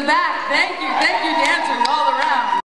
the back. Thank